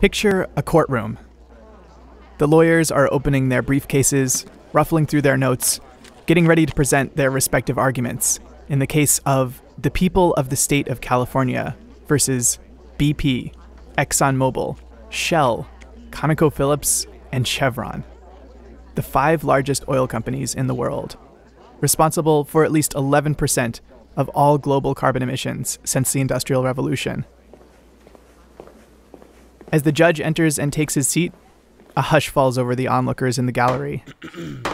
Picture a courtroom. The lawyers are opening their briefcases, ruffling through their notes, getting ready to present their respective arguments in the case of the people of the state of California versus BP, ExxonMobil, Shell, ConocoPhillips, and Chevron, the five largest oil companies in the world, responsible for at least 11% of all global carbon emissions since the Industrial Revolution. As the judge enters and takes his seat, a hush falls over the onlookers in the gallery.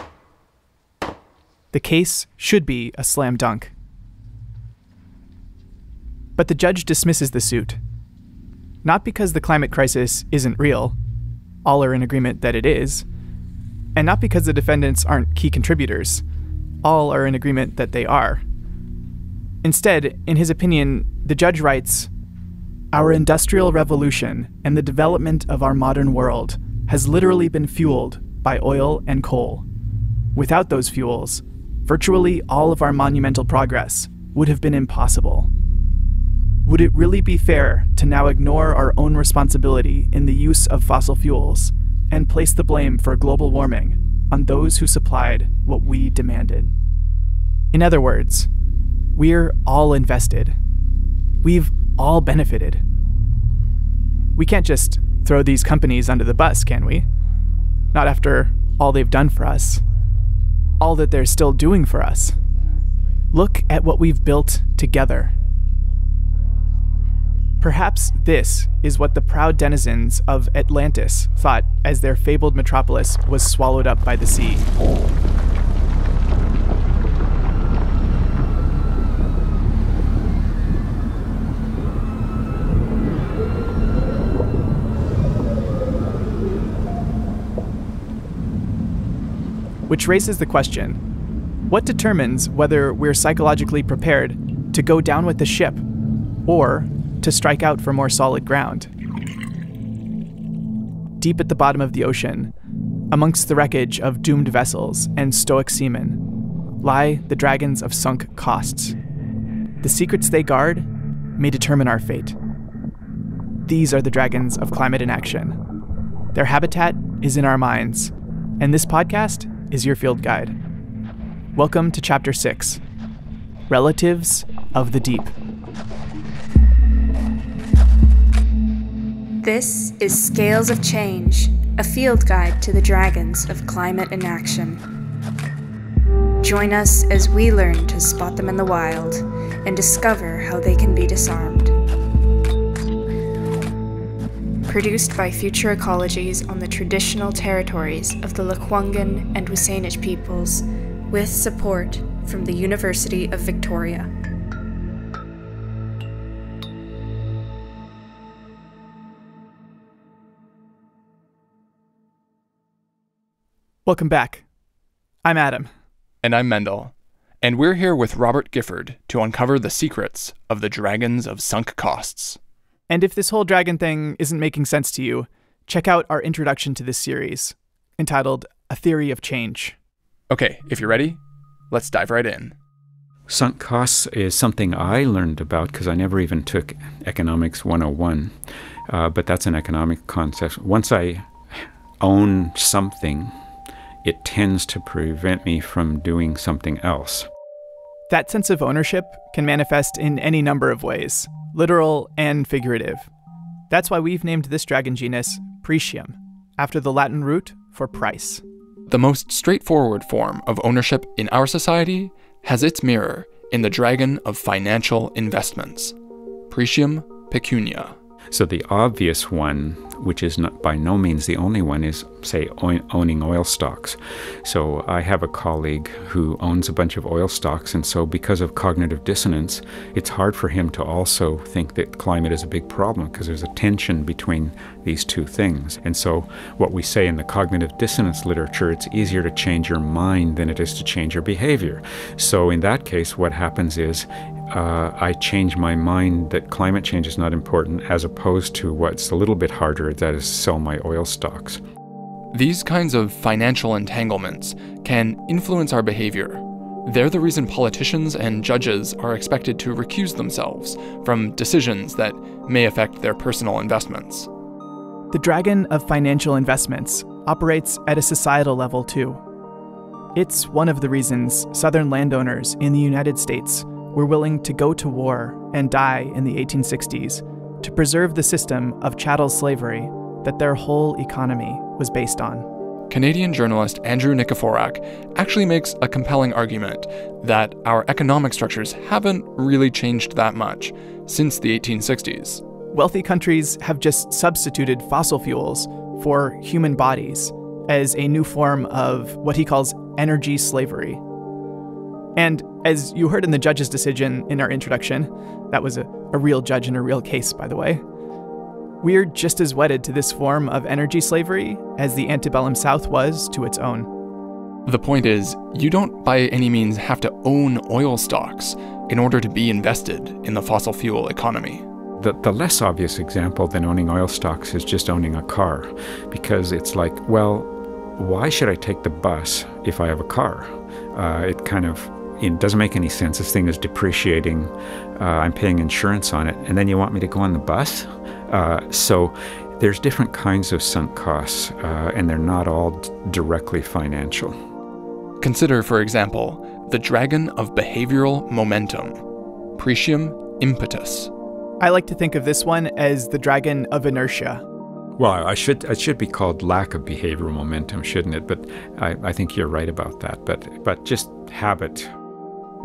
the case should be a slam dunk. But the judge dismisses the suit. Not because the climate crisis isn't real, all are in agreement that it is, and not because the defendants aren't key contributors, all are in agreement that they are. Instead, in his opinion, the judge writes Our industrial revolution and the development of our modern world has literally been fueled by oil and coal. Without those fuels, virtually all of our monumental progress would have been impossible. Would it really be fair to now ignore our own responsibility in the use of fossil fuels and place the blame for global warming on those who supplied what we demanded? In other words, we're all invested. We've all benefited. We can't just throw these companies under the bus, can we? Not after all they've done for us, all that they're still doing for us. Look at what we've built together. Perhaps this is what the proud denizens of Atlantis thought as their fabled metropolis was swallowed up by the sea. Which raises the question what determines whether we're psychologically prepared to go down with the ship or to strike out for more solid ground. Deep at the bottom of the ocean, amongst the wreckage of doomed vessels and stoic seamen, lie the dragons of sunk costs. The secrets they guard may determine our fate. These are the dragons of climate inaction. Their habitat is in our minds, and this podcast is your field guide. Welcome to Chapter 6 Relatives of the Deep. This is Scales of Change, a field guide to the dragons of climate inaction. Join us as we learn to spot them in the wild and discover how they can be disarmed. Produced by Future Ecologies on the traditional territories of the Lekwungen and WSÁNEĆ peoples, with support from the University of Victoria. Welcome back. I'm Adam. And I'm Mendel. And we're here with Robert Gifford to uncover the secrets of the dragons of sunk costs. And if this whole dragon thing isn't making sense to you, check out our introduction to this series, entitled A Theory of Change. Okay, if you're ready, let's dive right in. Sunk costs is something I learned about because I never even took Economics 101, uh, but that's an economic concept. Once I own something, it tends to prevent me from doing something else. That sense of ownership can manifest in any number of ways, literal and figurative. That's why we've named this dragon genus Pretium, after the Latin root for price. The most straightforward form of ownership in our society has its mirror in the dragon of financial investments, Pretium pecunia. So the obvious one, which is not by no means the only one, is say owning oil stocks. So I have a colleague who owns a bunch of oil stocks, and so because of cognitive dissonance, it's hard for him to also think that climate is a big problem because there's a tension between these two things. And so what we say in the cognitive dissonance literature, it's easier to change your mind than it is to change your behavior. So in that case, what happens is uh, I change my mind that climate change is not important, as opposed to what's a little bit harder, that is, sell my oil stocks. These kinds of financial entanglements can influence our behavior. They're the reason politicians and judges are expected to recuse themselves from decisions that may affect their personal investments. The dragon of financial investments operates at a societal level too. It's one of the reasons Southern landowners in the United States were willing to go to war and die in the 1860s to preserve the system of chattel slavery that their whole economy was based on. Canadian journalist Andrew Nikiforuk actually makes a compelling argument that our economic structures haven't really changed that much since the 1860s. Wealthy countries have just substituted fossil fuels for human bodies as a new form of what he calls energy slavery. And as you heard in the judge's decision in our introduction, that was a, a real judge in a real case, by the way, we're just as wedded to this form of energy slavery as the antebellum South was to its own. The point is, you don't by any means have to own oil stocks in order to be invested in the fossil fuel economy. The, the less obvious example than owning oil stocks is just owning a car, because it's like, well, why should I take the bus if I have a car? Uh, it kind of it doesn't make any sense. This thing is depreciating. Uh, I'm paying insurance on it, and then you want me to go on the bus? Uh, so there's different kinds of sunk costs, uh, and they're not all d- directly financial. Consider, for example, the dragon of behavioral momentum, Pretium impetus. I like to think of this one as the dragon of inertia. Well, I should it should be called lack of behavioral momentum, shouldn't it? But I, I think you're right about that. But but just habit.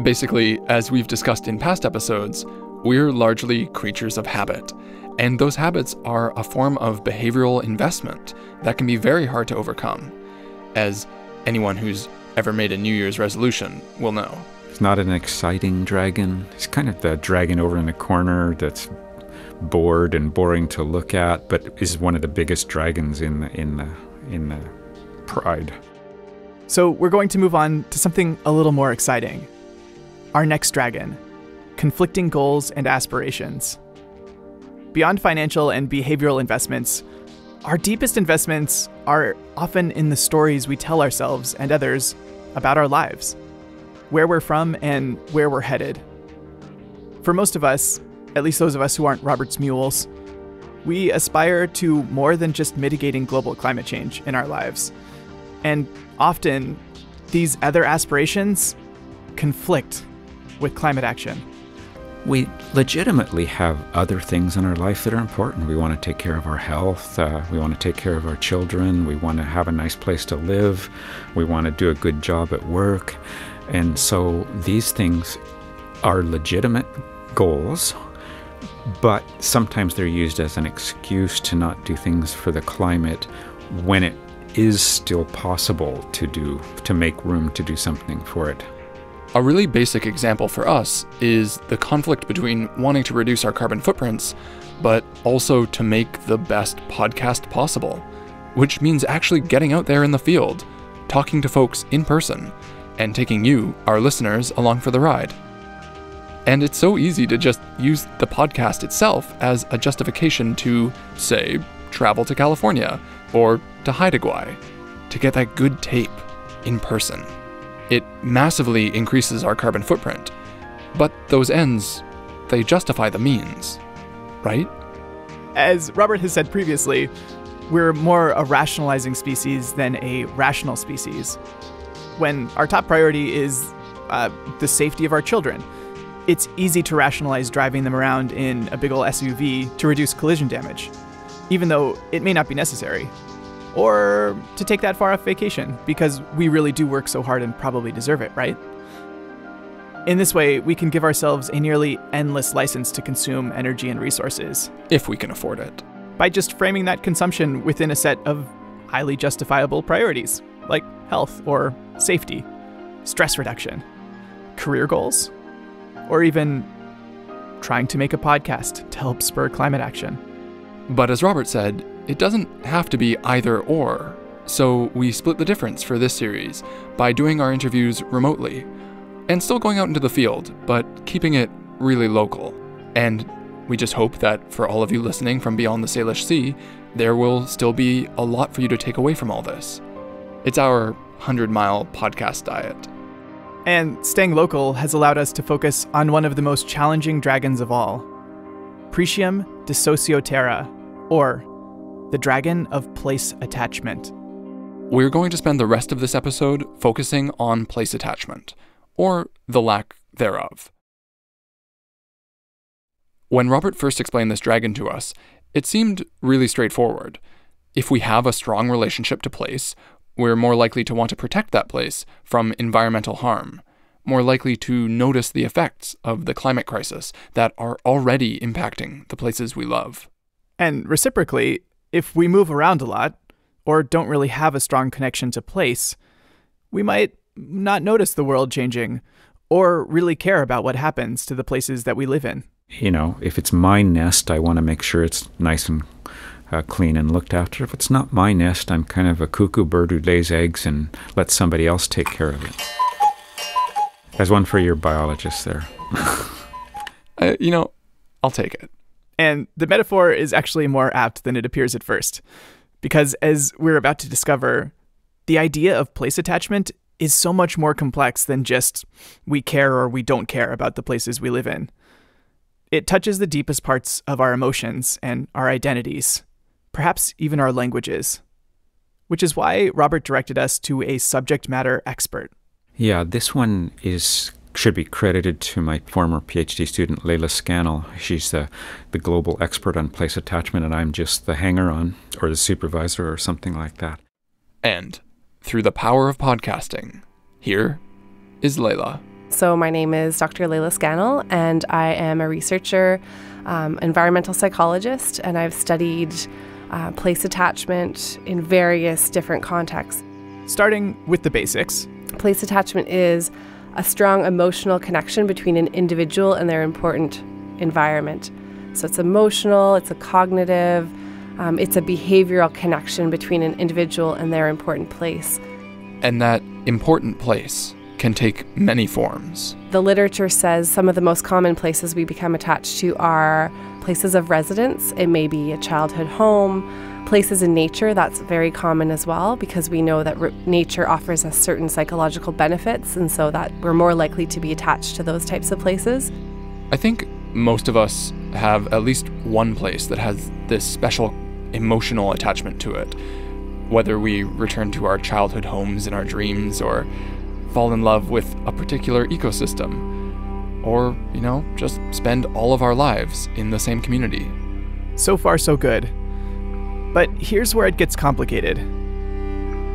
Basically, as we've discussed in past episodes, we're largely creatures of habit, and those habits are a form of behavioral investment that can be very hard to overcome, as anyone who's ever made a New Year's resolution will know. It's not an exciting dragon. It's kind of the dragon over in the corner that's bored and boring to look at, but is one of the biggest dragons in the in the in the pride. So we're going to move on to something a little more exciting. Our next dragon, conflicting goals and aspirations. Beyond financial and behavioral investments, our deepest investments are often in the stories we tell ourselves and others about our lives, where we're from, and where we're headed. For most of us, at least those of us who aren't Robert's mules, we aspire to more than just mitigating global climate change in our lives. And often, these other aspirations conflict with climate action. We legitimately have other things in our life that are important. We want to take care of our health. Uh, we want to take care of our children. We want to have a nice place to live. We want to do a good job at work. And so these things are legitimate goals, but sometimes they're used as an excuse to not do things for the climate when it is still possible to do, to make room to do something for it. A really basic example for us is the conflict between wanting to reduce our carbon footprints, but also to make the best podcast possible, which means actually getting out there in the field, talking to folks in person, and taking you, our listeners, along for the ride. And it's so easy to just use the podcast itself as a justification to, say, travel to California or to Haida Gwaii to get that good tape in person. It massively increases our carbon footprint, but those ends, they justify the means, right? As Robert has said previously, we're more a rationalizing species than a rational species. When our top priority is uh, the safety of our children, it's easy to rationalize driving them around in a big ol' SUV to reduce collision damage, even though it may not be necessary. Or to take that far off vacation, because we really do work so hard and probably deserve it, right? In this way, we can give ourselves a nearly endless license to consume energy and resources. If we can afford it. By just framing that consumption within a set of highly justifiable priorities, like health or safety, stress reduction, career goals, or even trying to make a podcast to help spur climate action. But as Robert said, it doesn't have to be either or. So we split the difference for this series by doing our interviews remotely and still going out into the field, but keeping it really local. And we just hope that for all of you listening from beyond the Salish Sea, there will still be a lot for you to take away from all this. It's our 100 mile podcast diet. And staying local has allowed us to focus on one of the most challenging dragons of all Pretium de Socioterra, or the dragon of place attachment. We're going to spend the rest of this episode focusing on place attachment, or the lack thereof. When Robert first explained this dragon to us, it seemed really straightforward. If we have a strong relationship to place, we're more likely to want to protect that place from environmental harm, more likely to notice the effects of the climate crisis that are already impacting the places we love. And reciprocally, if we move around a lot, or don't really have a strong connection to place, we might not notice the world changing or really care about what happens to the places that we live in. You know, if it's my nest, I want to make sure it's nice and uh, clean and looked after. If it's not my nest, I'm kind of a cuckoo bird who lays eggs and lets somebody else take care of it. There's one for your biologist there. uh, you know, I'll take it. And the metaphor is actually more apt than it appears at first. Because as we're about to discover, the idea of place attachment is so much more complex than just we care or we don't care about the places we live in. It touches the deepest parts of our emotions and our identities, perhaps even our languages. Which is why Robert directed us to a subject matter expert. Yeah, this one is should be credited to my former PhD student, Leila Scannell. She's the, the global expert on place attachment, and I'm just the hanger on or the supervisor or something like that. And through the power of podcasting, here is Leila. So, my name is Dr. Leila Scannell, and I am a researcher, um, environmental psychologist, and I've studied uh, place attachment in various different contexts. Starting with the basics. Place attachment is a strong emotional connection between an individual and their important environment. So it's emotional, it's a cognitive, um, it's a behavioral connection between an individual and their important place. And that important place can take many forms. The literature says some of the most common places we become attached to are places of residence. It may be a childhood home, places in nature, that's very common as well because we know that re- nature offers us certain psychological benefits, and so that we're more likely to be attached to those types of places. I think most of us have at least one place that has this special emotional attachment to it. Whether we return to our childhood homes in our dreams or fall in love with a particular ecosystem, or, you know, just spend all of our lives in the same community. So far, so good. But here's where it gets complicated.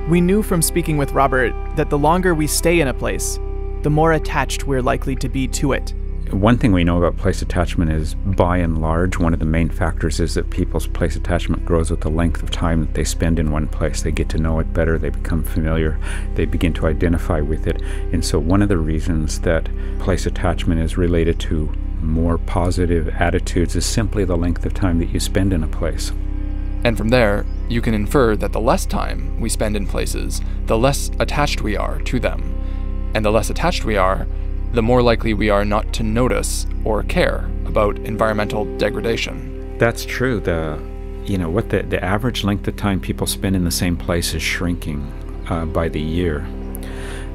We knew from speaking with Robert that the longer we stay in a place, the more attached we're likely to be to it. One thing we know about place attachment is, by and large, one of the main factors is that people's place attachment grows with the length of time that they spend in one place. They get to know it better, they become familiar, they begin to identify with it. And so, one of the reasons that place attachment is related to more positive attitudes is simply the length of time that you spend in a place. And from there, you can infer that the less time we spend in places, the less attached we are to them. And the less attached we are, the more likely we are not to notice or care about environmental degradation. That's true. The you know what the, the average length of time people spend in the same place is shrinking uh, by the year.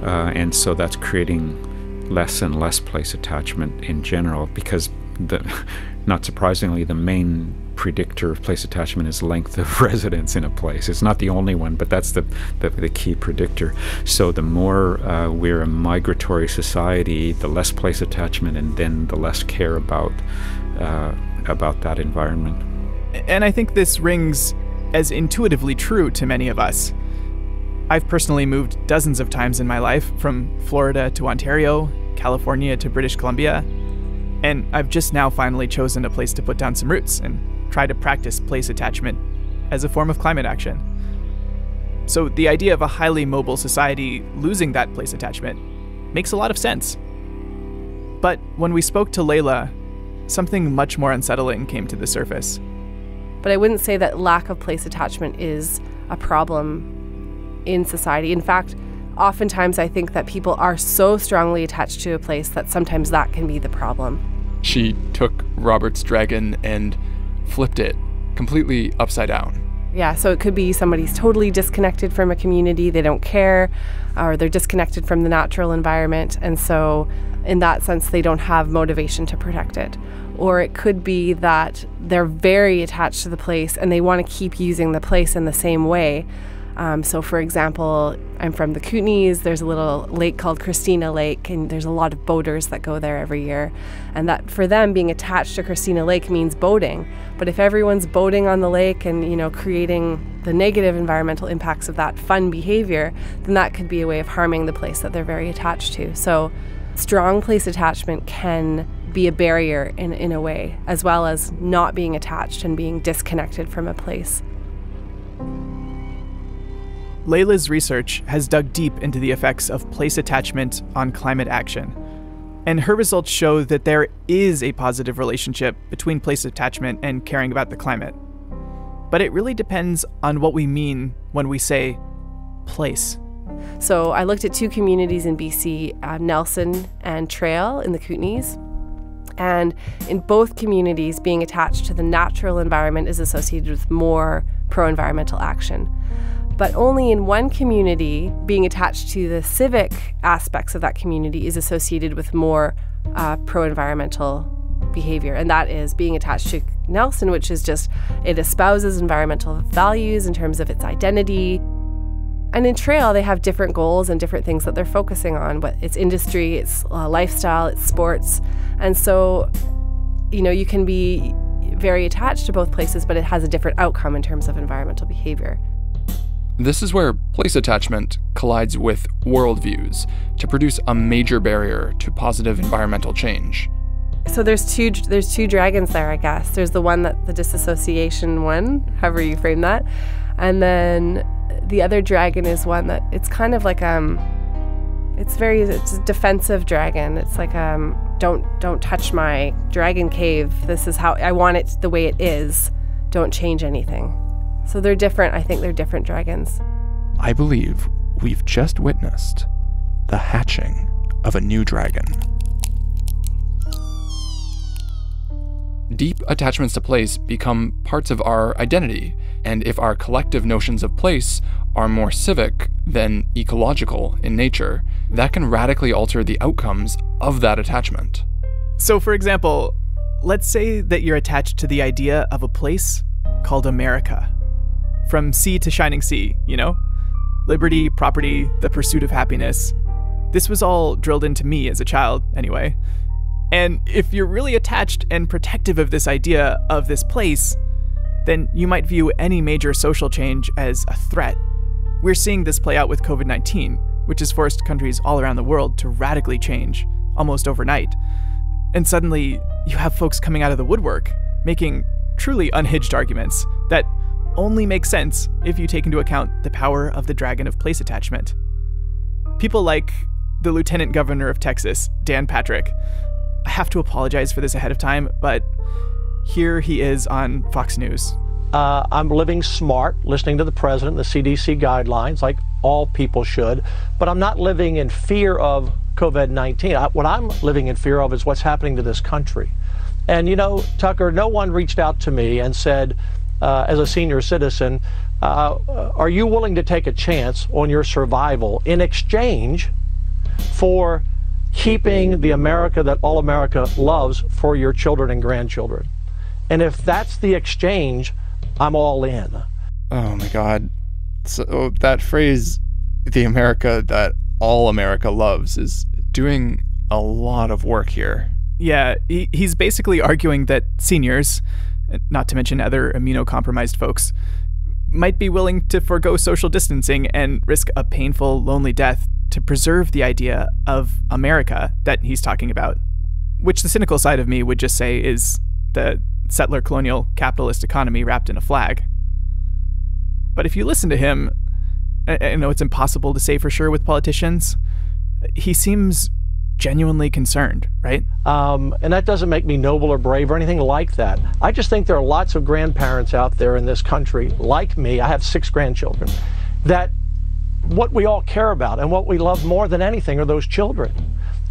Uh, and so that's creating less and less place attachment in general because the not surprisingly the main predictor of place attachment is length of residence in a place. It's not the only one, but that's the, the, the key predictor. So the more uh, we're a migratory society, the less place attachment, and then the less care about uh, about that environment. And I think this rings as intuitively true to many of us. I've personally moved dozens of times in my life, from Florida to Ontario, California to British Columbia, and I've just now finally chosen a place to put down some roots and try to practice place attachment as a form of climate action. So, the idea of a highly mobile society losing that place attachment makes a lot of sense. But when we spoke to Leila, something much more unsettling came to the surface. But I wouldn't say that lack of place attachment is a problem in society. In fact, oftentimes I think that people are so strongly attached to a place that sometimes that can be the problem. She took Robert's dragon and flipped it completely upside down. Yeah, so it could be somebody's totally disconnected from a community, they don't care, or they're disconnected from the natural environment, and so in that sense, they don't have motivation to protect it. Or it could be that they're very attached to the place and they want to keep using the place in the same way. Um, so, for example, I'm from the Kootenays. There's a little lake called Christina Lake, and there's a lot of boaters that go there every year. And that for them, being attached to Christina Lake means boating. But if everyone's boating on the lake and you know creating the negative environmental impacts of that fun behavior, then that could be a way of harming the place that they're very attached to. So, strong place attachment can be a barrier in, in a way, as well as not being attached and being disconnected from a place. Leila's research has dug deep into the effects of place attachment on climate action. And her results show that there is a positive relationship between place attachment and caring about the climate. But it really depends on what we mean when we say place. So I looked at two communities in BC, uh, Nelson and Trail in the Kootenays. And in both communities, being attached to the natural environment is associated with more pro environmental action but only in one community, being attached to the civic aspects of that community is associated with more uh, pro environmental behavior. And that is being attached to Nelson, which is just, it espouses environmental values in terms of its identity. And in Trail, they have different goals and different things that they're focusing on, but it's industry, it's uh, lifestyle, it's sports. And so, you know, you can be very attached to both places, but it has a different outcome in terms of environmental behavior. This is where place attachment collides with worldviews to produce a major barrier to positive environmental change. So there's two there's two dragons there, I guess. There's the one that the disassociation one, however you frame that, and then the other dragon is one that it's kind of like um, it's very it's a defensive dragon. It's like um, don't don't touch my dragon cave. This is how I want it the way it is. Don't change anything. So they're different. I think they're different dragons. I believe we've just witnessed the hatching of a new dragon. Deep attachments to place become parts of our identity, and if our collective notions of place are more civic than ecological in nature, that can radically alter the outcomes of that attachment. So, for example, let's say that you're attached to the idea of a place called America from sea to shining sea, you know? Liberty, property, the pursuit of happiness. This was all drilled into me as a child, anyway. And if you're really attached and protective of this idea of this place, then you might view any major social change as a threat. We're seeing this play out with COVID 19, which has forced countries all around the world to radically change, almost overnight. And suddenly, you have folks coming out of the woodwork, making truly unhinged arguments that only makes sense if you take into account the power of the dragon of place attachment. People like the Lieutenant Governor of Texas, Dan Patrick. I have to apologize for this ahead of time, but here he is on Fox News. Uh, I'm living smart, listening to the president, the CDC guidelines, like all people should, but I'm not living in fear of COVID 19. What I'm living in fear of is what's happening to this country. And you know, Tucker, no one reached out to me and said, uh, as a senior citizen, uh, are you willing to take a chance on your survival in exchange for keeping the America that all America loves for your children and grandchildren? And if that's the exchange, I'm all in. Oh my God. So that phrase, the America that all America loves, is doing a lot of work here. Yeah, he, he's basically arguing that seniors, not to mention other immunocompromised folks, might be willing to forego social distancing and risk a painful, lonely death to preserve the idea of America that he's talking about. Which the cynical side of me would just say is the settler colonial capitalist economy wrapped in a flag. But if you listen to him, I know it's impossible to say for sure with politicians, he seems genuinely concerned, right? Um, and that doesn't make me noble or brave or anything like that. I just think there are lots of grandparents out there in this country, like me, I have six grandchildren, that what we all care about and what we love more than anything are those children.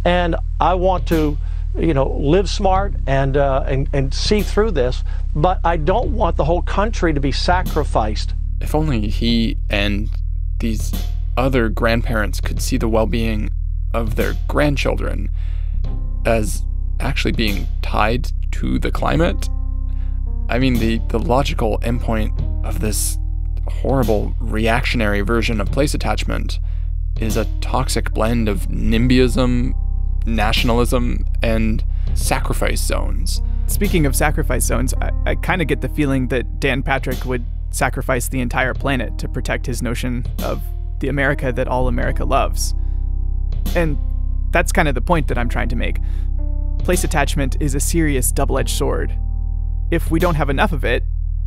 And I want to you know, live smart and, uh, and, and see through this, but I don't want the whole country to be sacrificed. If only he and these other grandparents could see the well being of their grandchildren as actually being tied to the climate. I mean, the, the logical endpoint of this horrible reactionary version of place attachment is a toxic blend of NIMBYism, nationalism, and sacrifice zones. Speaking of sacrifice zones, I, I kind of get the feeling that Dan Patrick would sacrifice the entire planet to protect his notion of the America that all America loves. And that's kind of the point that I'm trying to make. Place attachment is a serious double edged sword. If we don't have enough of it,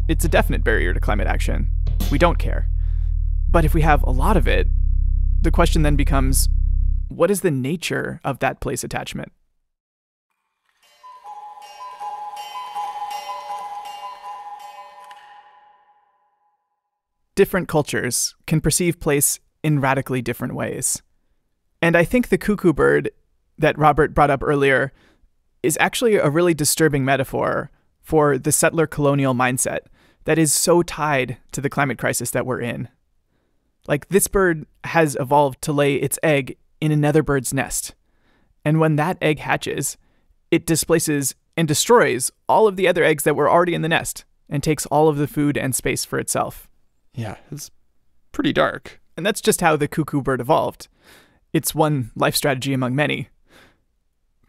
it's a definite barrier to climate action. We don't care. But if we have a lot of it, the question then becomes what is the nature of that place attachment? Different cultures can perceive place in radically different ways. And I think the cuckoo bird that Robert brought up earlier is actually a really disturbing metaphor for the settler colonial mindset that is so tied to the climate crisis that we're in. Like, this bird has evolved to lay its egg in another bird's nest. And when that egg hatches, it displaces and destroys all of the other eggs that were already in the nest and takes all of the food and space for itself. Yeah, it's pretty dark. And that's just how the cuckoo bird evolved. It's one life strategy among many.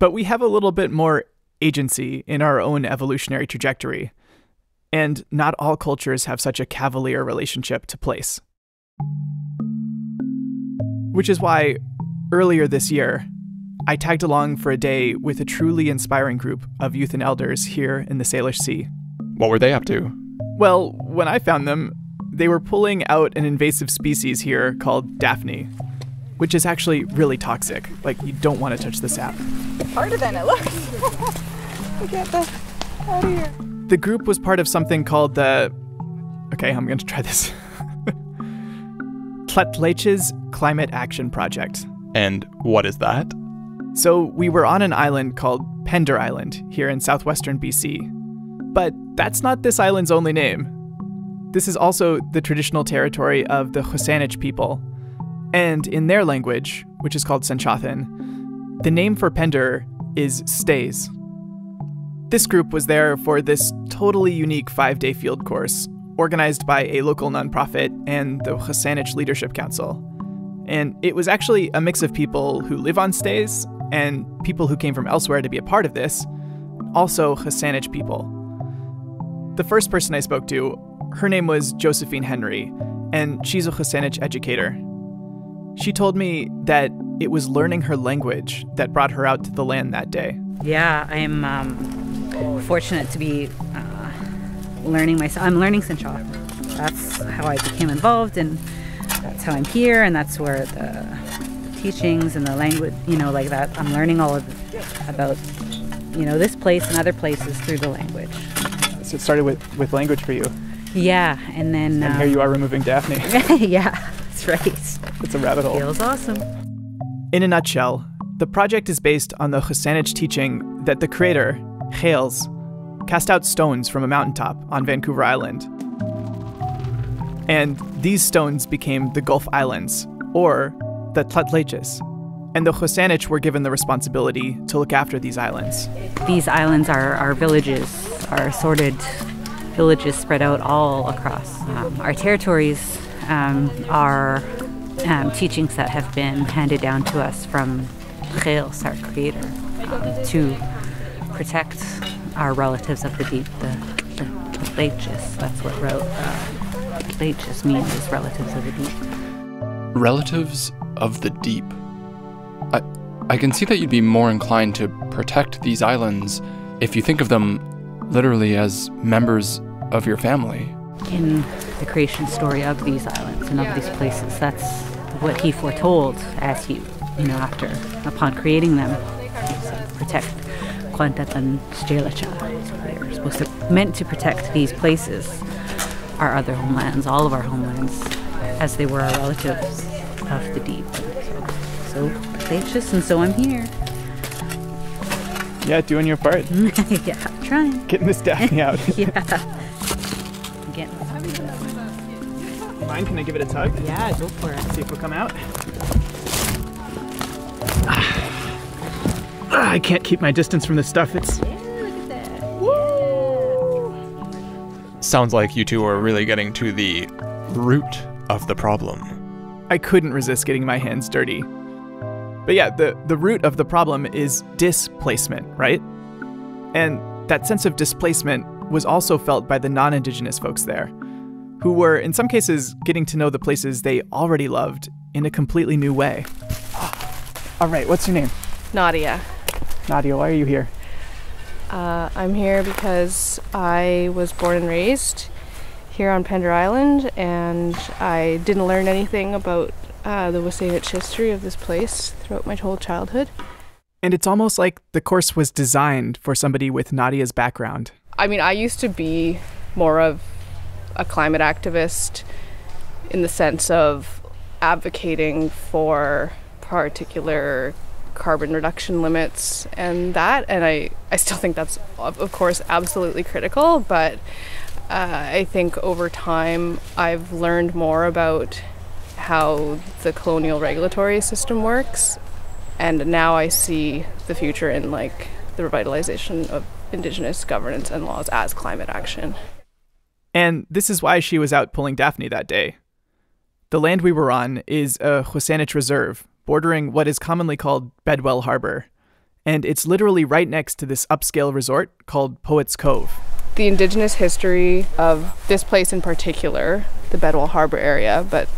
But we have a little bit more agency in our own evolutionary trajectory, and not all cultures have such a cavalier relationship to place. Which is why, earlier this year, I tagged along for a day with a truly inspiring group of youth and elders here in the Salish Sea. What were they up to? Well, when I found them, they were pulling out an invasive species here called Daphne, which is actually really toxic. Like, you don't want to touch the sap. Harder than it looks. Get the out of here. The group was part of something called the. Okay, I'm going to try this. ṮEṮÁĆES Climate Action Project. And what is that? So, we were on an island called Pender Island here in southwestern BC. But that's not this island's only name. This is also the traditional territory of the WSÁNEĆ people. And in their language, which is called SENĆOŦEN, the name for Pender is stays. This group was there for this totally unique five day field course, organized by a local nonprofit and the WSÁNEĆ Leadership Council. And it was actually a mix of people who live on stays and people who came from elsewhere to be a part of this, also WSÁNEĆ people. The first person I spoke to, her name was Josephine Henry, and she's a WSÁNEĆ educator. She told me that it was learning her language that brought her out to the land that day. Yeah, I'm um, fortunate to be uh, learning myself. I'm learning Sechat. That's how I became involved, and that's how I'm here, and that's where the teachings and the language, you know, like that. I'm learning all of about, you know, this place and other places through the language. So it started with, with language for you. Yeah, and then. And here you are removing Daphne. yeah, It's a rabbit hole. Feels awesome. In a nutshell, the project is based on the WSÁNEĆ teaching that the creator, Hales, cast out stones from a mountaintop on Vancouver Island. And these stones became the Gulf Islands, or the ṮEṮÁĆES. And the WSÁNEĆ were given the responsibility to look after these islands. These islands are, our villages, our assorted villages spread out all across. Um, our territories um, are um, teachings that have been handed down to us from Hales, our creator, um, to protect our relatives of the deep, the, the, the Leches. That's what ro- uh, means, is relatives of the deep. Relatives of the deep. I, I can see that you'd be more inclined to protect these islands if you think of them literally as members of your family. In the creation story of these islands and of these places, that's what he foretold as he, you know, after, upon creating them. Protect Quantat and Stjelacha. So they are supposed to, meant to protect these places, our other homelands, all of our homelands, as they were our relatives of the deep. So, so and so I'm here. Yeah, doing your part. yeah, trying. Getting this Daphne out. yeah. Again. Mine, can I give it a tug? Yeah, go for it. See if it'll come out. Ah, I can't keep my distance from this stuff. It's Sounds like you two are really getting to the root of the problem. I couldn't resist getting my hands dirty. But yeah, the, the root of the problem is displacement, right? And that sense of displacement was also felt by the non Indigenous folks there, who were, in some cases, getting to know the places they already loved in a completely new way. All right, what's your name? Nadia. Nadia, why are you here? Uh, I'm here because I was born and raised here on Pender Island, and I didn't learn anything about uh, the WSÁNEĆ history of this place throughout my whole childhood. And it's almost like the course was designed for somebody with Nadia's background. I mean, I used to be more of a climate activist in the sense of advocating for particular carbon reduction limits and that and I, I still think that's of course absolutely critical but uh, I think over time I've learned more about how the colonial regulatory system works and now I see the future in like the revitalization of indigenous governance and laws as climate action. And this is why she was out pulling Daphne that day. The land we were on is a WSÁNEĆ reserve, bordering what is commonly called Bedwell Harbor. And it's literally right next to this upscale resort called Poets Cove. The indigenous history of this place in particular, the Bedwell Harbor area, but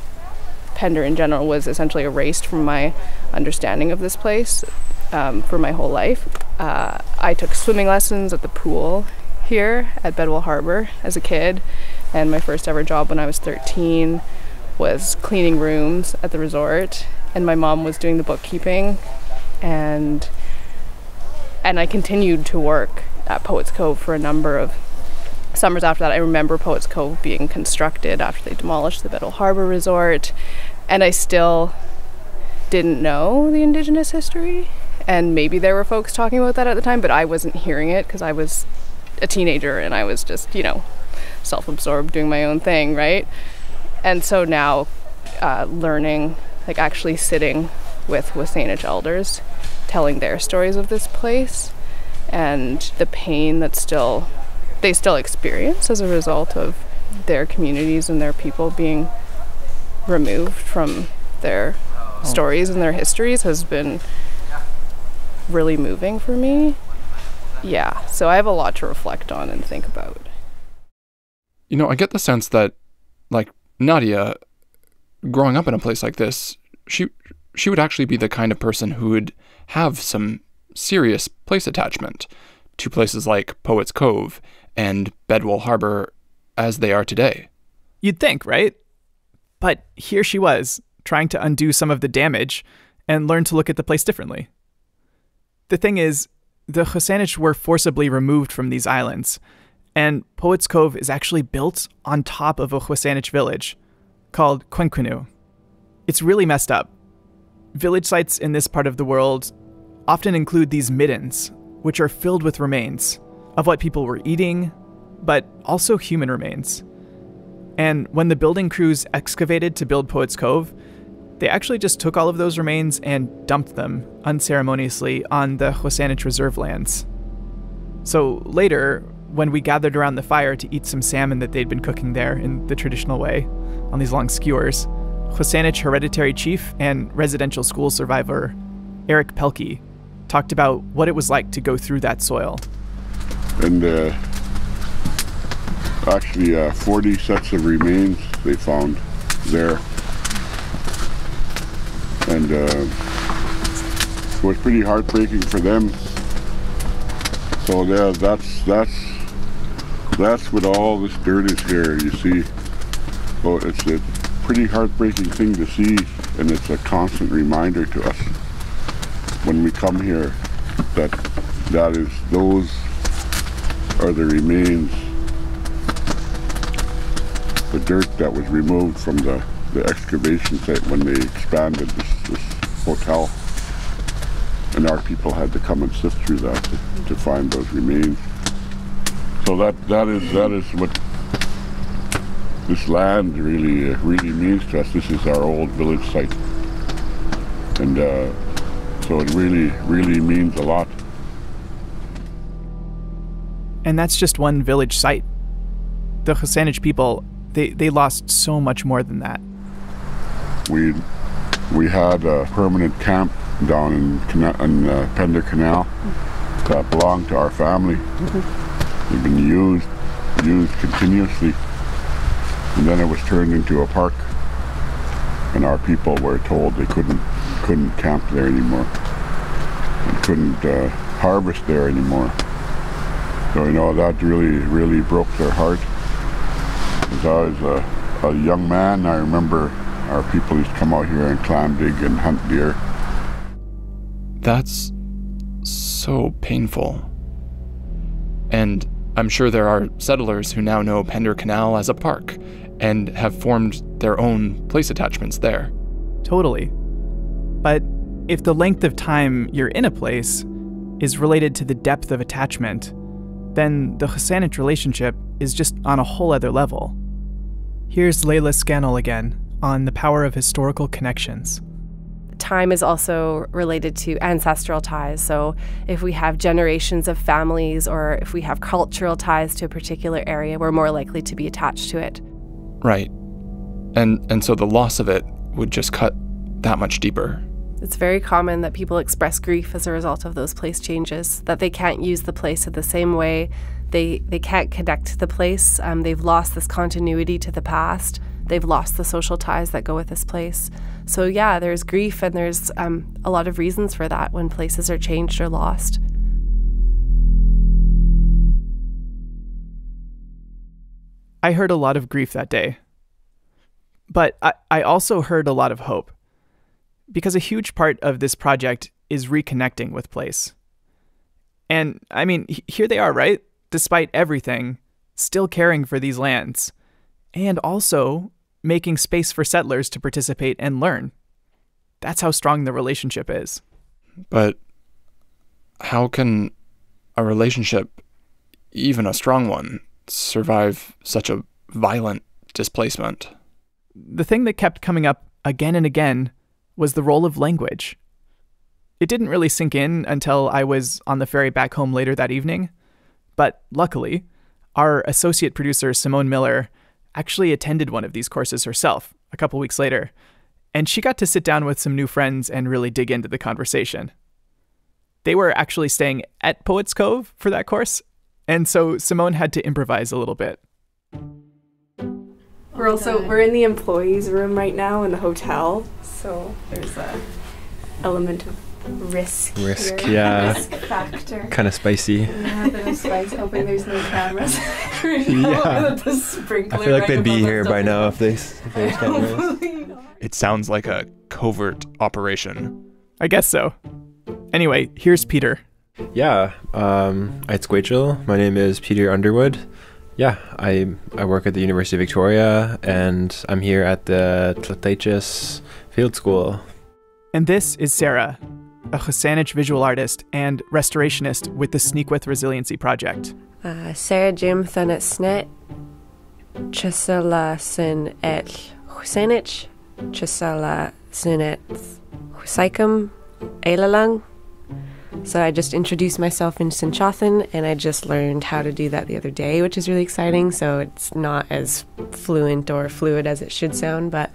Pender in general, was essentially erased from my understanding of this place um, for my whole life. Uh, I took swimming lessons at the pool here at Bedwell Harbor as a kid, and my first ever job when I was 13 was cleaning rooms at the resort, and my mom was doing the bookkeeping, and and I continued to work at Poets Cove for a number of summers after that. I remember Poets Cove being constructed after they demolished the Bedwell Harbor Resort, and I still didn't know the Indigenous history. And maybe there were folks talking about that at the time, but I wasn't hearing it because I was a teenager and I was just, you know, self absorbed doing my own thing, right? And so now, uh, learning, like actually sitting with WSÁNEĆ elders, telling their stories of this place and the pain that still they still experience as a result of their communities and their people being removed from their stories and their histories has been really moving for me. Yeah, so I have a lot to reflect on and think about. You know, I get the sense that, like Nadia, growing up in a place like this, she she would actually be the kind of person who would have some serious place attachment to places like Poets Cove and Bedwell Harbor as they are today. You'd think, right? But here she was, trying to undo some of the damage and learn to look at the place differently. The thing is, the WSÁNEĆ were forcibly removed from these islands, and Poets Cove is actually built on top of a WSÁNEĆ village called Quenquinu. It's really messed up. Village sites in this part of the world often include these middens, which are filled with remains of what people were eating, but also human remains. And when the building crews excavated to build Poets Cove, they actually just took all of those remains and dumped them unceremoniously on the WSÁNEĆ reserve lands. So later, when we gathered around the fire to eat some salmon that they'd been cooking there in the traditional way, on these long skewers, WSÁNEĆ hereditary chief and residential school survivor Eric Pelkey talked about what it was like to go through that soil. And uh, actually, uh, 40 sets of remains they found there. And uh, it was pretty heartbreaking for them. So yeah, that's that's that's what all this dirt is here. You see, so it's a pretty heartbreaking thing to see, and it's a constant reminder to us when we come here that that is those are the remains, the dirt that was removed from the, the excavation site when they expanded this hotel. and our people had to come and sift through that to, to find those remains. So that that is that is what this land really uh, really means to us. This is our old village site, and uh, so it really really means a lot. And that's just one village site. The WSÁNEĆ people, they, they lost so much more than that. We we had a permanent camp down in, Cana- in uh, Pender Canal that belonged to our family. They've been used used continuously, and then it was turned into a park. And our people were told they couldn't couldn't camp there anymore, and couldn't uh, harvest there anymore. So you know that really really broke their heart. As I was a, a young man, I remember our people used to come out here and clam dig and hunt deer. That's so painful. And I'm sure there are settlers who now know Pender Canal as a park and have formed their own place attachments there. Totally. But if the length of time you're in a place is related to the depth of attachment, then the WSÁNEĆ relationship is just on a whole other level. Here's Leila Scannell again on the power of historical connections. Time is also related to ancestral ties. So, if we have generations of families or if we have cultural ties to a particular area, we're more likely to be attached to it. Right. And and so the loss of it would just cut that much deeper. It's very common that people express grief as a result of those place changes, that they can't use the place in the same way. They, they can't connect to the place. Um, they've lost this continuity to the past. They've lost the social ties that go with this place. So, yeah, there's grief and there's um, a lot of reasons for that when places are changed or lost. I heard a lot of grief that day. But I, I also heard a lot of hope. Because a huge part of this project is reconnecting with place. And I mean, here they are, right? Despite everything, still caring for these lands. And also making space for settlers to participate and learn. That's how strong the relationship is. But how can a relationship, even a strong one, survive such a violent displacement? The thing that kept coming up again and again was the role of language. It didn't really sink in until I was on the ferry back home later that evening, but luckily, our associate producer, Simone Miller, actually attended one of these courses herself a couple weeks later, and she got to sit down with some new friends and really dig into the conversation. They were actually staying at Poets Cove for that course, and so Simone had to improvise a little bit. We're also we're in the employees room right now in the hotel, so there's a element of risk. Risk, here. yeah. Risk factor. Kind of spicy. Yeah, a bit of spice. Hoping there's no cameras. Yeah. the I feel like right they'd be here by now if they if there was cameras. It sounds like a covert operation. I guess so. Anyway, here's Peter. Yeah, um, it's Gwachel. My name is Peter Underwood. Yeah, I I work at the University of Victoria, and I'm here at the ṮEṮÁĆES Field School. And this is Sarah, a WSÁNEĆ visual artist and restorationist with the Sneakwith Resiliency Project. Uh, Sarah Jim Thunet Snet, Chisala Sin Et Husanich, Chisala Sin Et Husaikum, Elalang. So I just introduced myself in SENĆOŦEN and I just learned how to do that the other day, which is really exciting. So it's not as fluent or fluid as it should sound, but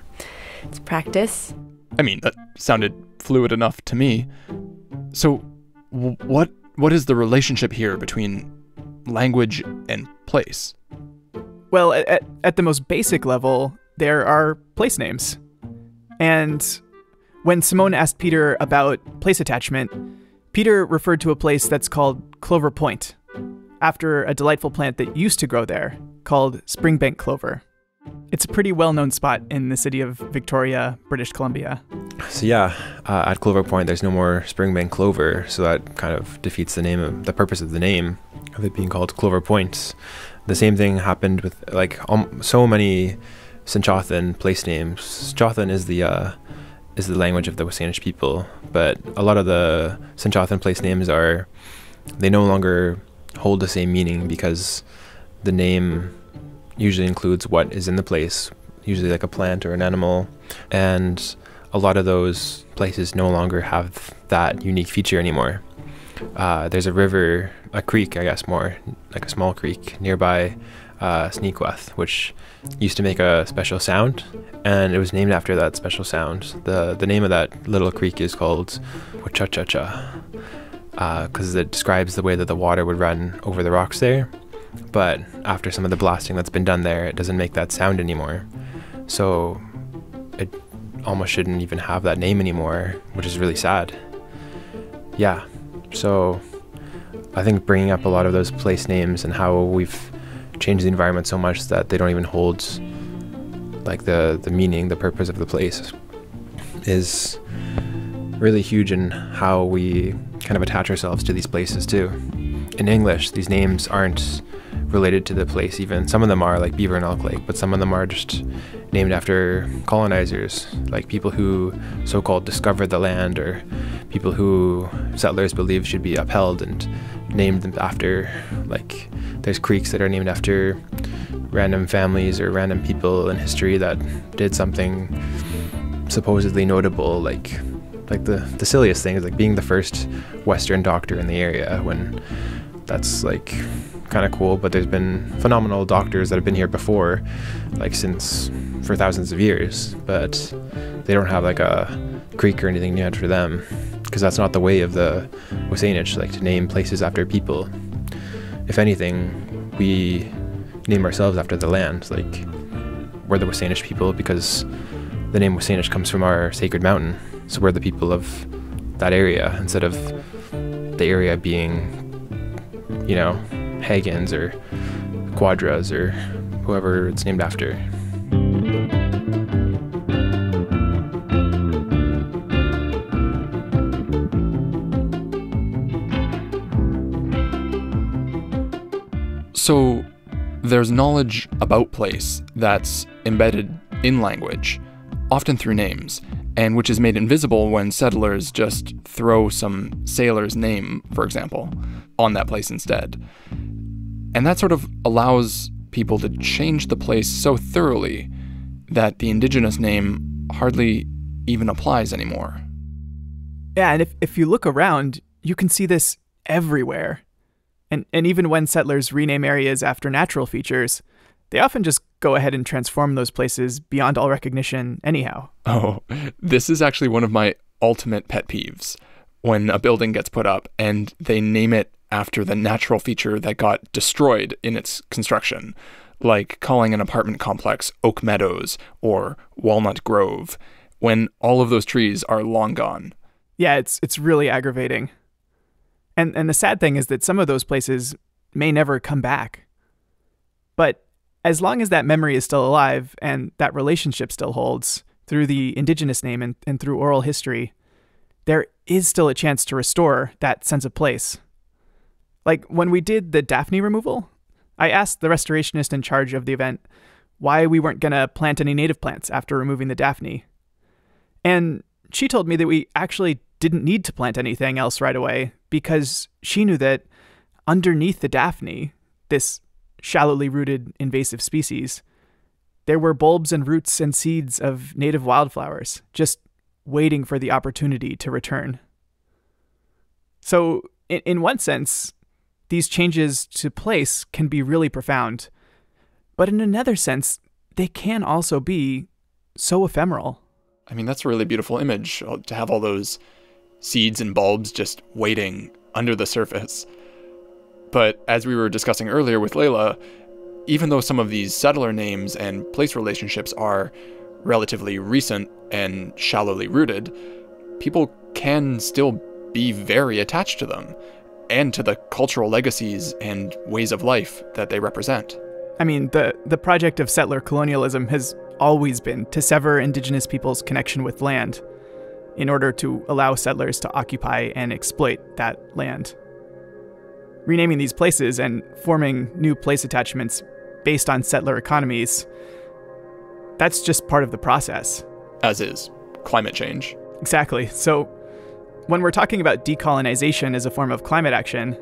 it's practice. I mean, that sounded fluid enough to me. So, what what is the relationship here between language and place? Well, at, at the most basic level, there are place names. And when Simone asked Peter about place attachment, Peter referred to a place that's called Clover Point, after a delightful plant that used to grow there, called Springbank clover. It's a pretty well known spot in the city of Victoria, British Columbia. So yeah, uh, at Clover Point, there's no more Springbank clover, so that kind of defeats the name of the purpose of the name of it being called Clover Point. The same thing happened with like um, so many SENĆOŦEN place names. SENĆOŦEN is the uh, is the language of the WSÁNEĆ people, but a lot of the SENĆOŦEN place names are they no longer hold the same meaning because the name usually includes what is in the place, usually like a plant or an animal, and a lot of those places no longer have that unique feature anymore. Uh, there's a river, a creek, I guess, more like a small creek nearby uh, which used to make a special sound, and it was named after that special sound. the The name of that little creek is called Wachachacha, because uh, it describes the way that the water would run over the rocks there. But after some of the blasting that's been done there, it doesn't make that sound anymore. So it almost shouldn't even have that name anymore, which is really sad. Yeah, so I think bringing up a lot of those place names and how we've changed the environment so much that they don't even hold like the the meaning, the purpose of the place is really huge in how we kind of attach ourselves to these places too. In English, these names aren't related to the place even. Some of them are like Beaver and Elk Lake, but some of them are just named after colonizers, like people who so-called discovered the land or people who settlers believe should be upheld and named them after like there's creeks that are named after random families or random people in history that did something supposedly notable like like the, the silliest thing is like being the first western doctor in the area when that's like kind of cool, but there's been phenomenal doctors that have been here before, like since for thousands of years, but they don't have like a creek or anything named for them because that's not the way of the WSÁNEĆ, like to name places after people. If anything, we name ourselves after the land. Like we're the WSÁNEĆ people because the name WSÁNEĆ comes from our sacred mountain. So we're the people of that area instead of the area being, you know, Hagans or Quadras or whoever it's named after. So, there's knowledge about place that's embedded in language, often through names, and which is made invisible when settlers just throw some sailor's name, for example, on that place instead. And that sort of allows people to change the place so thoroughly that the indigenous name hardly even applies anymore. Yeah, and if, if you look around, you can see this everywhere. And, and even when settlers rename areas after natural features, they often just go ahead and transform those places beyond all recognition, anyhow. Oh, this is actually one of my ultimate pet peeves when a building gets put up and they name it after the natural feature that got destroyed in its construction, like calling an apartment complex Oak Meadows or Walnut Grove, when all of those trees are long gone. Yeah, it's it's really aggravating. And and the sad thing is that some of those places may never come back. But as long as that memory is still alive and that relationship still holds through the indigenous name and, and through oral history, there is still a chance to restore that sense of place. Like when we did the Daphne removal, I asked the restorationist in charge of the event why we weren't going to plant any native plants after removing the Daphne. And she told me that we actually didn't need to plant anything else right away because she knew that underneath the Daphne, this shallowly rooted invasive species, there were bulbs and roots and seeds of native wildflowers just waiting for the opportunity to return. So, in, in one sense, these changes to place can be really profound. But in another sense, they can also be so ephemeral. I mean, that's a really beautiful image uh, to have all those seeds and bulbs just waiting under the surface. But as we were discussing earlier with Leila, even though some of these settler names and place relationships are relatively recent and shallowly rooted, people can still be very attached to them and to the cultural legacies and ways of life that they represent. I mean, the, the project of settler colonialism has always been to sever indigenous people's connection with land in order to allow settlers to occupy and exploit that land. Renaming these places and forming new place attachments based on settler economies, that's just part of the process. As is climate change. Exactly. So, when we're talking about decolonization as a form of climate action,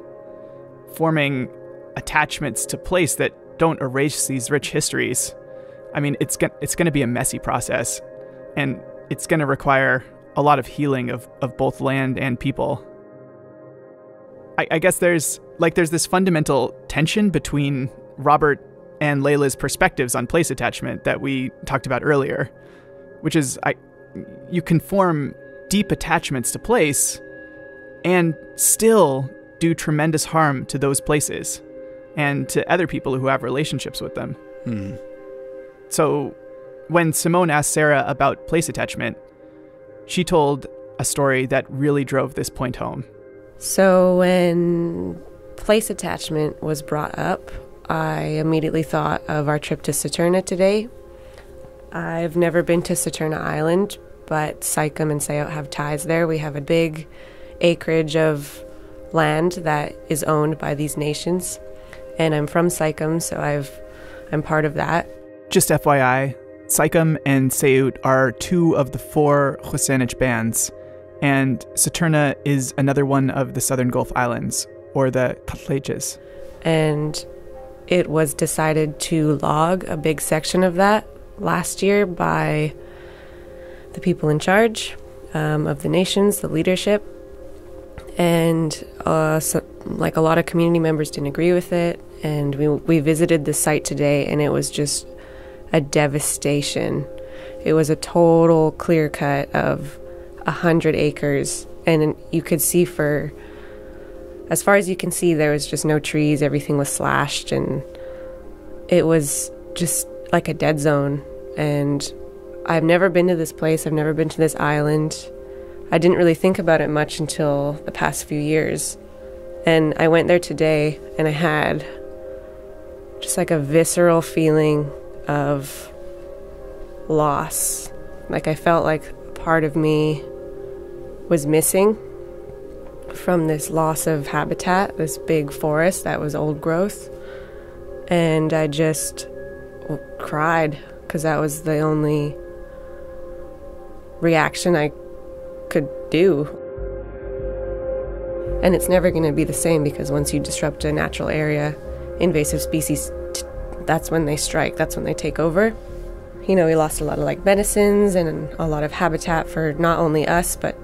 forming attachments to place that don't erase these rich histories, I mean, it's go- it's going to be a messy process, and it's going to require a lot of healing of, of both land and people. I, I guess there's like there's this fundamental tension between Robert and Leila's perspectives on place attachment that we talked about earlier, which is I you can form deep attachments to place and still do tremendous harm to those places and to other people who have relationships with them. Hmm. So, when Simone asked Sarah about place attachment, she told a story that really drove this point home. So, when place attachment was brought up, I immediately thought of our trip to Saturna today. I've never been to Saturna Island, but Tsycum and Tsawout have ties there. We have a big acreage of land that is owned by these nations, and I'm from Tsycum, so I've I'm part of that. Just FYI, Tsycum and Tsawout are two of the four WSÁNEĆ bands, and Saturna is another one of the southern Gulf Islands, or the ṮEṮÁĆES. And it was decided to log a big section of that last year by the people in charge um, of the nations, the leadership. And uh, so, like a lot of community members didn't agree with it. And we, we visited the site today, and it was just a devastation. It was a total clear cut of a hundred acres, and you could see for as far as you can see, there was just no trees. Everything was slashed, and it was just like a dead zone. And I've never been to this place. I've never been to this island. I didn't really think about it much until the past few years. And I went there today, and I had just like a visceral feeling of loss. Like I felt like part of me was missing from this loss of habitat, this big forest that was old growth. And I just cried because that was the only reaction I could do. And it's never going to be the same because once you disrupt a natural area, invasive species, that's when they strike, that's when they take over. You know, we lost a lot of like medicines and a lot of habitat for not only us, but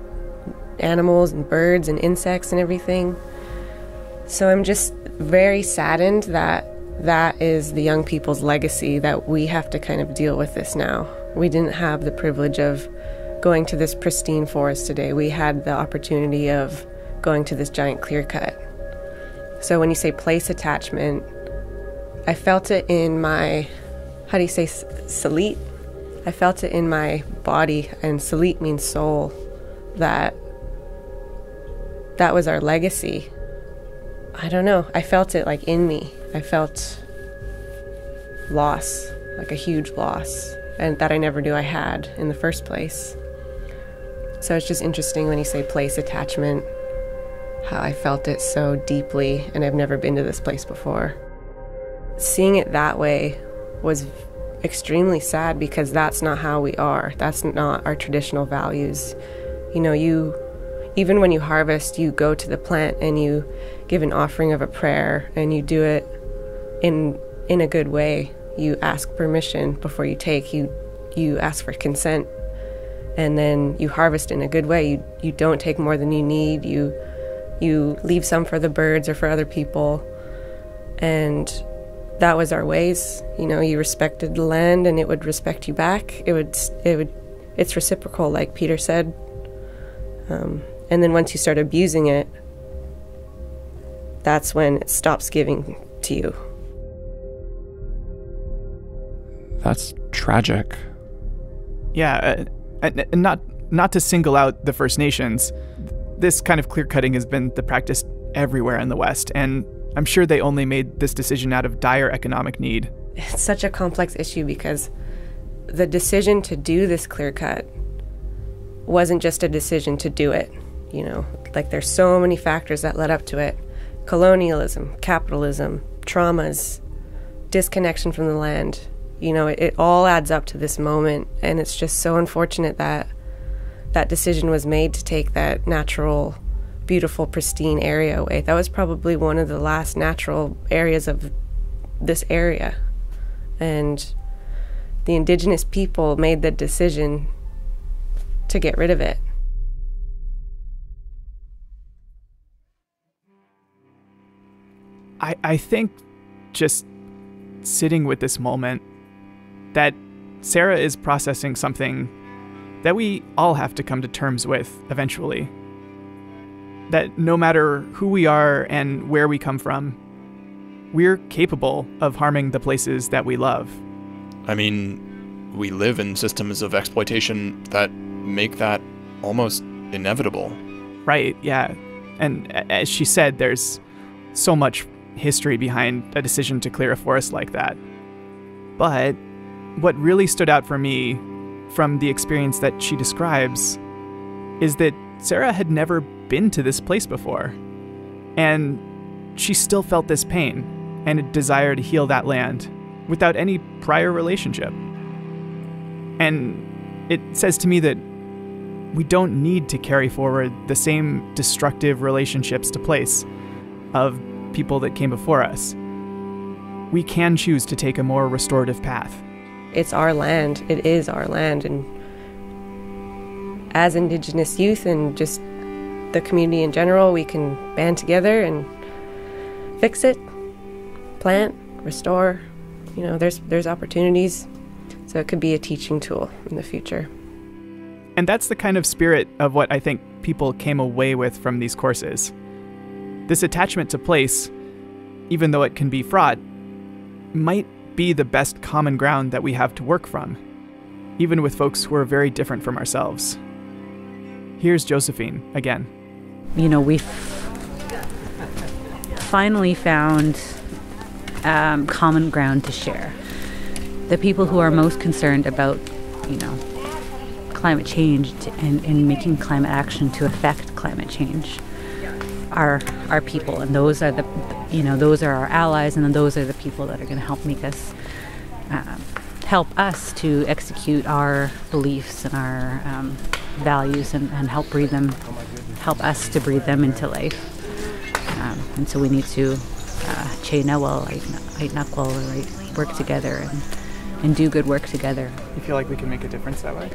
animals and birds and insects and everything. So I'm just very saddened that that is the young people's legacy that we have to kind of deal with this now. We didn't have the privilege of going to this pristine forest today. We had the opportunity of going to this giant clear cut. So when you say place attachment, I felt it in my, how do you say, salit? I felt it in my body, and salit means soul, that that was our legacy. I don't know. I felt it like in me. I felt loss, like a huge loss, and that I never knew I had in the first place. So it's just interesting when you say place attachment, how I felt it so deeply, and I've never been to this place before. Seeing it that way was extremely sad because that's not how we are. That's not our traditional values. You know, you even when you harvest, you go to the plant and you give an offering of a prayer and you do it in in a good way. You ask permission before you take. You you ask for consent and then you harvest in a good way. You you don't take more than you need. You you leave some for the birds or for other people. And that was our ways. You know, you respected the land and it would respect you back. It would it would it's reciprocal like Peter said. Um, and then once you start abusing it, that's when it stops giving to you. That's tragic. Yeah, uh, and not not to single out the First Nations. This kind of clear cutting has been the practice everywhere in the West, and I'm sure they only made this decision out of dire economic need. It's such a complex issue because the decision to do this clear cut wasn't just a decision to do it. You know, like there's so many factors that led up to it colonialism, capitalism, traumas, disconnection from the land. You know, it, it all adds up to this moment, and it's just so unfortunate that that decision was made to take that natural, beautiful, pristine area away. That was probably one of the last natural areas of this area. And the indigenous people made the decision to get rid of it. I, I think just sitting with this moment that Sarah is processing something that we all have to come to terms with eventually. That no matter who we are and where we come from, we're capable of harming the places that we love. I mean, we live in systems of exploitation that make that almost inevitable. Right, yeah. And as she said, there's so much history behind a decision to clear a forest like that. But what really stood out for me from the experience that she describes is that Sarah had never been to this place before. And she still felt this pain and a desire to heal that land without any prior relationship. And it says to me that we don't need to carry forward the same destructive relationships to place of people that came before us. We can choose to take a more restorative path. It's our land. It is our land. And as Indigenous youth and just the community in general, we can band together and fix it, plant, restore. You know, there's there's opportunities. So it could be a teaching tool in the future. And that's the kind of spirit of what I think people came away with from these courses. This attachment to place, even though it can be fraught, might be the best common ground that we have to work from, even with folks who are very different from ourselves. Here's Josephine again. You know, we've finally found um, common ground to share. The people who are most concerned about, you know, climate change and, and making climate action to affect climate change are our people, and those are the, you know, those are our allies, and then those are the people that are going to help make us, uh, help us to execute our beliefs and our um, values, and, and help breathe them, help us to breathe them into life. Um, and so we need to uh, right, work together and and do good work together. You feel like we can make a difference that way?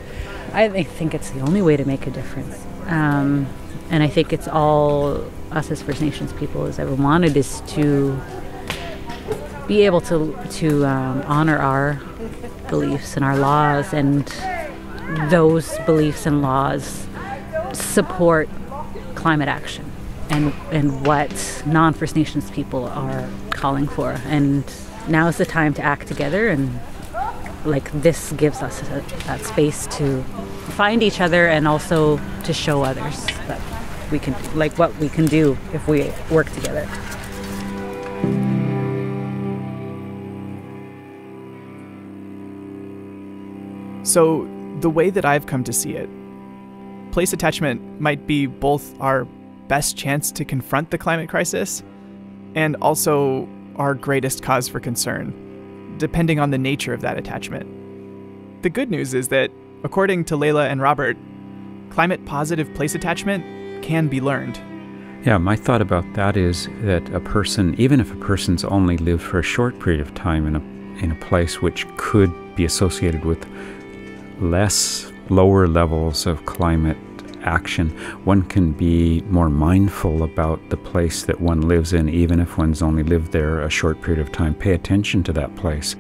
I think it's the only way to make a difference. Um, and I think it's all us as First Nations people has ever wanted is to be able to to um, honor our beliefs and our laws, and those beliefs and laws support climate action and and what non First Nations people are calling for. And now is the time to act together and like this gives us a, that space to find each other and also to show others that we can like what we can do if we work together. So, the way that I've come to see it, place attachment might be both our best chance to confront the climate crisis and also our greatest cause for concern depending on the nature of that attachment. The good news is that, according to Leila and Robert, climate positive place attachment can be learned. Yeah, my thought about that is that a person, even if a person's only lived for a short period of time in a in a place which could be associated with less lower levels of climate action, one can be more mindful about the place that one lives in, even if one's only lived there a short period of time. Pay attention to that place.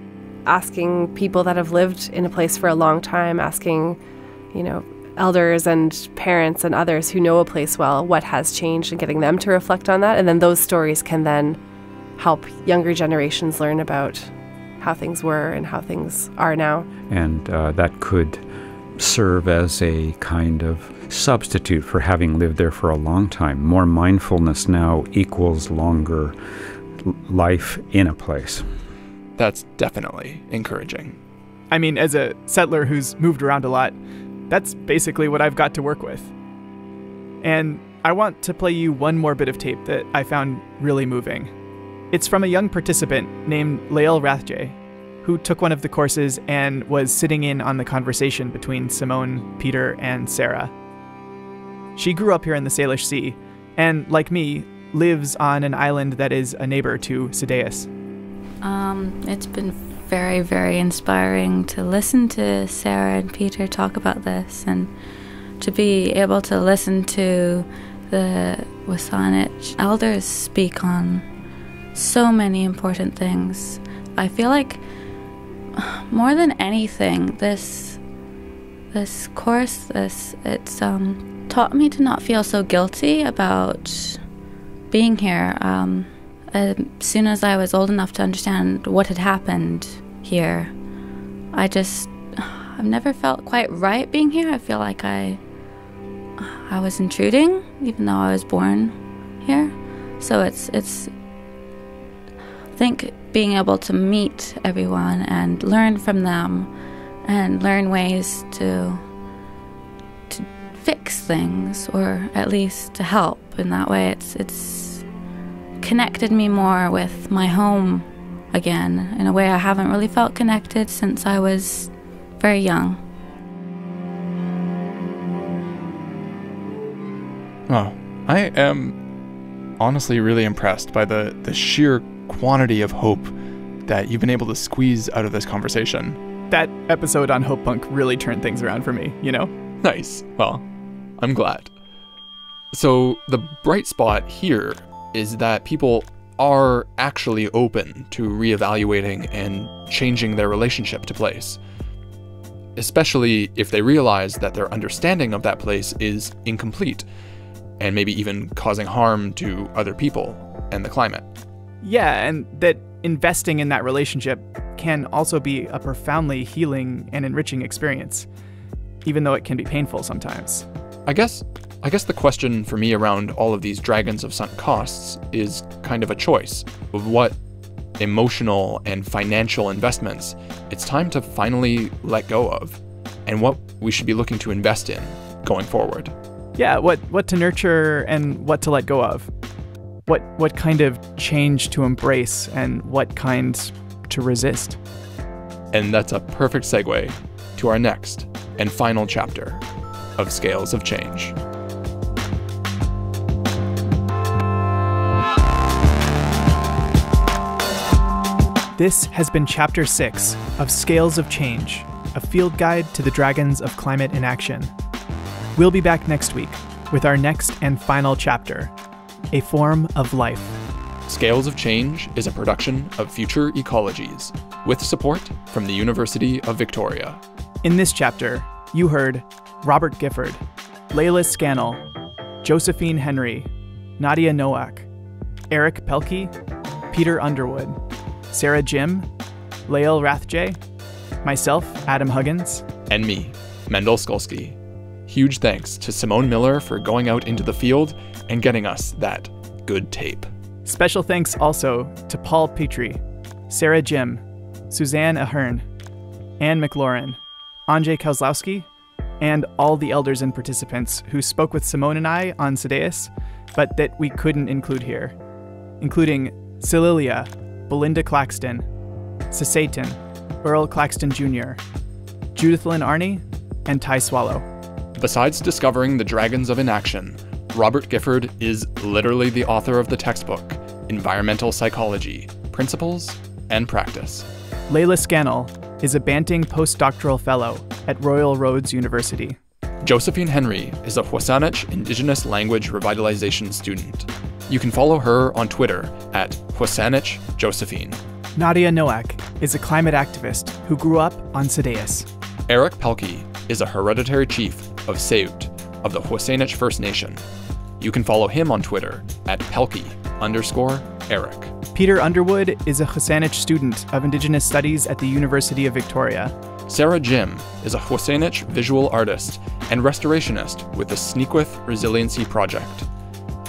Asking people that have lived in a place for a long time, asking, you know, elders and parents and others who know a place well what has changed and getting them to reflect on that. And then those stories can then help younger generations learn about how things were and how things are now. And uh, that could serve as a kind of substitute for having lived there for a long time. More mindfulness now equals longer life in a place. That's definitely encouraging. I mean, as a settler who's moved around a lot, that's basically what I've got to work with. And I want to play you one more bit of tape that I found really moving. It's from a young participant named Lael Rathje, who took one of the courses and was sitting in on the conversation between Simone, Peter, and Sarah. She grew up here in the Salish Sea, and like me, lives on an island that is a neighbor to Sideus. Um, it's been very, very inspiring to listen to Sarah and Peter talk about this and to be able to listen to the WSÁNEĆ elders speak on so many important things. I feel like more than anything, this this course, this it's um, taught me to not feel so guilty about being here. Um, as soon as I was old enough to understand what had happened here, I just I've never felt quite right being here. I feel like I I was intruding, even though I was born here. So it's it's I think being able to meet everyone and learn from them and learn ways to to fix things or at least to help in that way it's it's connected me more with my home again in a way I haven't really felt connected since I was very young. Oh, I am honestly really impressed by the, the sheer quantity of hope that you've been able to squeeze out of this conversation. That episode on Hope Punk really turned things around for me, you know? Nice. Well, I'm glad. So, the bright spot here is that people are actually open to reevaluating and changing their relationship to place. Especially if they realize that their understanding of that place is incomplete and maybe even causing harm to other people and the climate. Yeah, and that investing in that relationship can also be a profoundly healing and enriching experience, even though it can be painful sometimes. I guess I guess the question for me around all of these dragons of sunk costs is kind of a choice of what emotional and financial investments it's time to finally let go of and what we should be looking to invest in going forward. Yeah, what what to nurture and what to let go of. What what kind of change to embrace and what kind to resist. And that's a perfect segue to our next and final chapter of Scales of Change. This has been Chapter 6 of Scales of Change, a field guide to the dragons of climate inaction. We'll be back next week with our next and final chapter A Form of Life. Scales of Change is a production of Future Ecologies with support from the University of Victoria. In this chapter, you heard Robert Gifford, Leila Scannell, Josephine Henry, Nadia Nowak, Eric Pelkey, Peter Underwood, Sarah Jim, Lael Rathje, myself, Adam Huggins, and me, Mendel Skulski. Huge thanks to Simone Miller for going out into the field and getting us that good tape. Special thanks also to Paul Petrie, Sarah Jim, Suzanne Ahern, Anne McLaurin, Andrzej Kozlowski, and all the elders and participants who spoke with Simone and I on Sadeus, but that we couldn't include here, including Celilia, Belinda Claxton, Sasayton, Earl Claxton Jr., Judith Lynn Arney, and Ty Swallow. Besides discovering the dragons of inaction, Robert Gifford is literally the author of the textbook, Environmental Psychology Principles and Practice. Leila Scannell is a Banting postdoctoral fellow at Royal Roads University. Josephine Henry is a WSÁNEĆ Indigenous Language Revitalization student. You can follow her on Twitter at WSÁNEĆ Josephine. Nadia Nowak is a climate activist who grew up on Sideus. Eric Pelkey is a hereditary chief of Tsawout of the WSÁNEĆ First Nation. You can follow him on Twitter at Pelkey underscore Eric. Peter Underwood is a WSÁNEĆ student of Indigenous Studies at the University of Victoria. Sarah Jim is a WSÁNEĆ visual artist and restorationist with the Sneakwith Resiliency Project.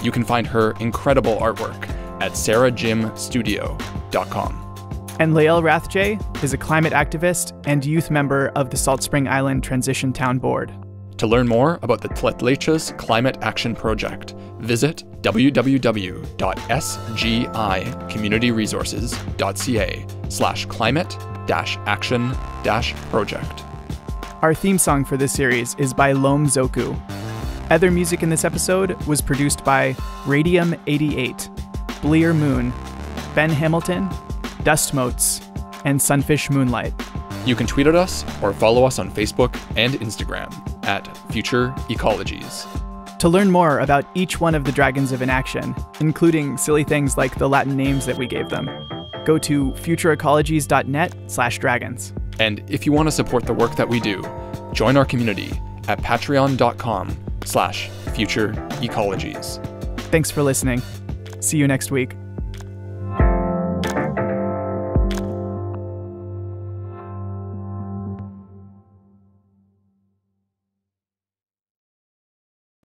You can find her incredible artwork at sarahjimstudio.com. And Lael Rathje is a climate activist and youth member of the Salt Spring Island Transition Town Board. To learn more about the ṮEṮÁĆES Climate Action Project, visit www.sgicommunityresources.ca slash climate dash action dash project. Our theme song for this series is by Lom Zoku. Other music in this episode was produced by Radium 88, Bleer Moon, Ben Hamilton, Dust Motes, and Sunfish Moonlight. You can tweet at us or follow us on Facebook and Instagram at Future Ecologies. To learn more about each one of the dragons of inaction, including silly things like the Latin names that we gave them, go to futureecologies.net slash dragons. And if you want to support the work that we do, join our community at patreon.com slash future ecologies. Thanks for listening. See you next week.